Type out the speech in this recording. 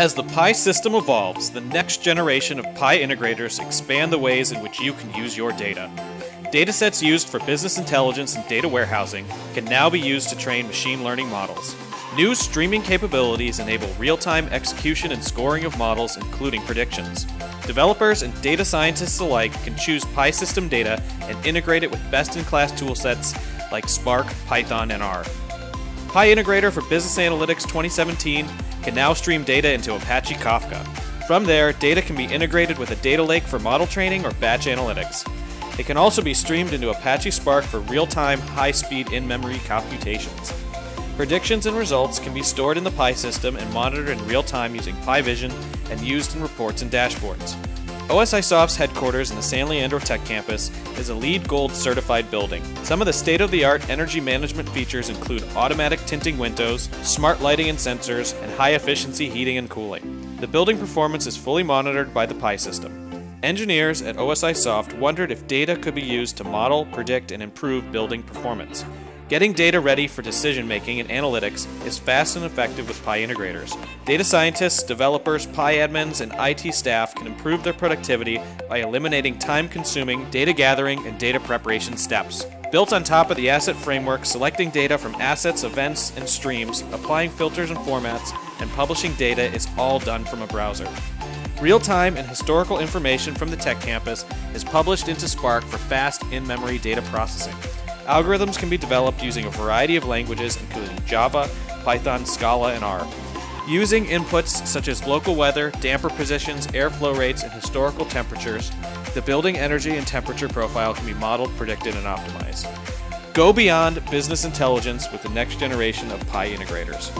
As the PI system evolves, the next generation of PI integrators expand the ways in which you can use your data. Datasets used for business intelligence and data warehousing can now be used to train machine learning models. New streaming capabilities enable real time execution and scoring of models, including predictions. Developers and data scientists alike can choose PI system data and integrate it with best in class toolsets like Spark, Python, and R. PI Integrator for Business Analytics 2017 can now stream data into Apache Kafka. From there, data can be integrated with a data lake for model training or batch analytics. It can also be streamed into Apache Spark for real time, high speed in memory computations. Predictions and results can be stored in the PI system and monitored in real time using PI Vision and used in reports and dashboards. OSIsoft's headquarters in the San Leandro Tech Campus is a LEED Gold certified building. Some of the state of the art energy management features include automatic tinting windows, smart lighting and sensors, and high efficiency heating and cooling. The building performance is fully monitored by the PI system. Engineers at OSIsoft wondered if data could be used to model, predict, and improve building performance. Getting data ready for decision making and analytics is fast and effective with PI integrators. Data scientists, developers, PI admins, and IT staff can improve their productivity by eliminating time consuming data gathering and data preparation steps. Built on top of the asset framework, selecting data from assets, events, and streams, applying filters and formats, and publishing data is all done from a browser. Real time and historical information from the Tech Campus is published into Spark for fast in memory data processing. Algorithms can be developed using a variety of languages, including Java, Python, Scala, and R. Using inputs such as local weather, damper positions, airflow rates, and historical temperatures, the building energy and temperature profile can be modeled, predicted, and optimized. Go beyond business intelligence with the next generation of PI integrators.